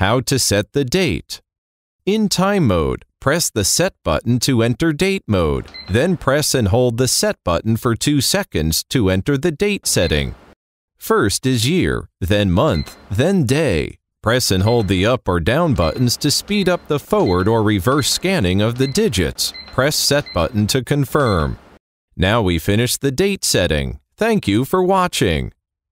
How to set the date. In time mode, press the Set button to enter date mode. Then press and hold the Set button for 2 seconds to enter the date setting. First is year, then month, then day. Press and hold the up or down buttons to speed up the forward or reverse scanning of the digits. Press Set button to confirm. Now we finish the date setting. Thank you for watching.